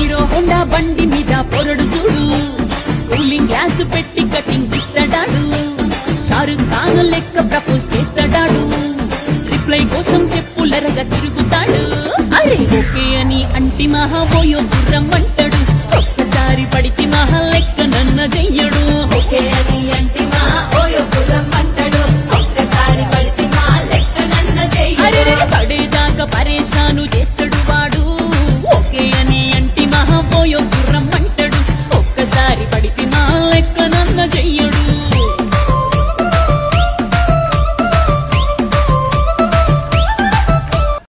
Hero Honda బండి మీద పొరడు చూడు. కూలింగ్ గ్లాస్ పెట్టి కటింగ్ ఇస్తాడాడు. షారుఖ్ ఖాన్ లెక్క ప్రపోజ్ చేస్తాడాడు. రిప్లై కోసం చెప్పులరగా తిరుగుతాడు. అరే ఓకే అని అంటి మహా పోయో గుర్రం అంటాడు ఒక్కసారి పడికి మహా లెక్క నన్న చెయ్యడు. నన్న పడేదాకా పరేషాను చేస్తాడు వాడు. ఒక్కసారి పడితే